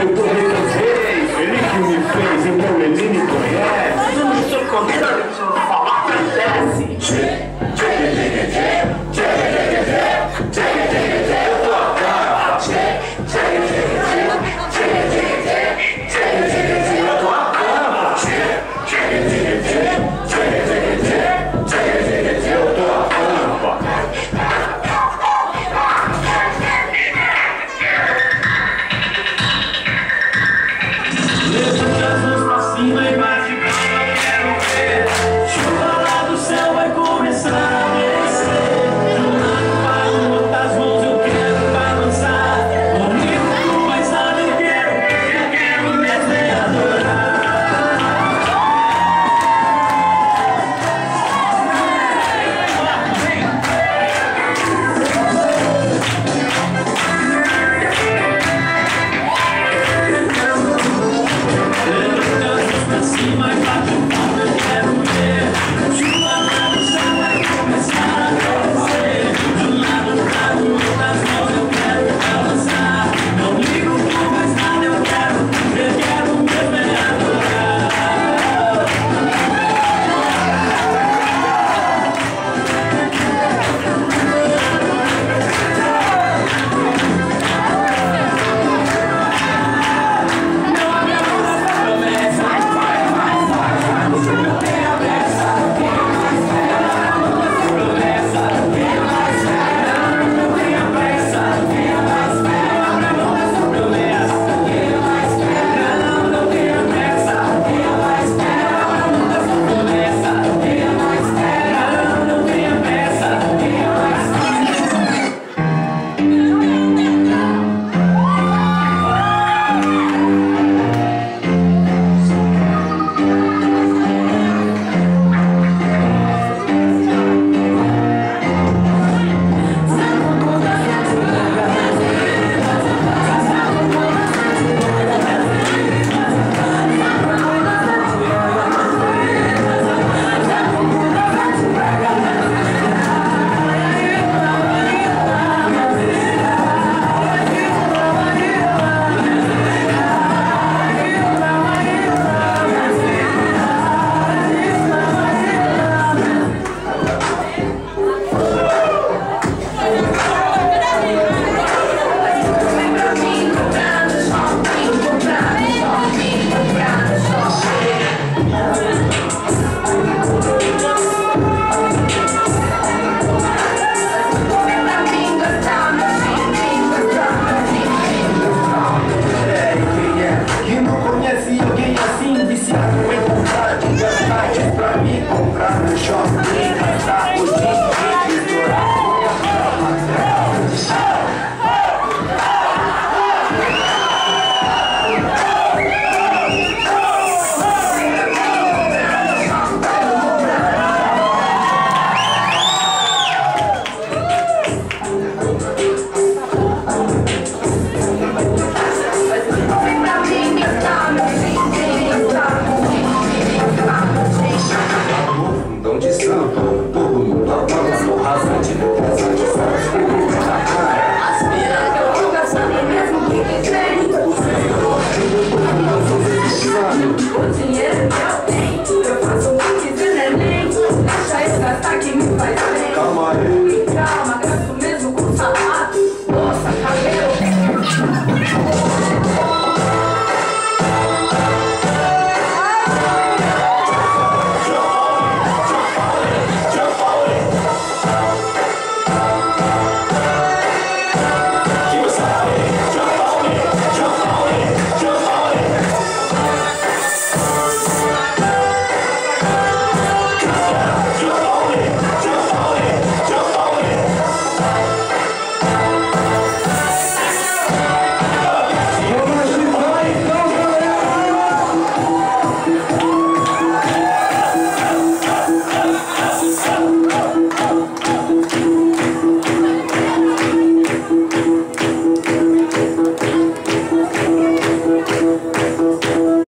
eu tô recansei. Ele que me fez, então ele me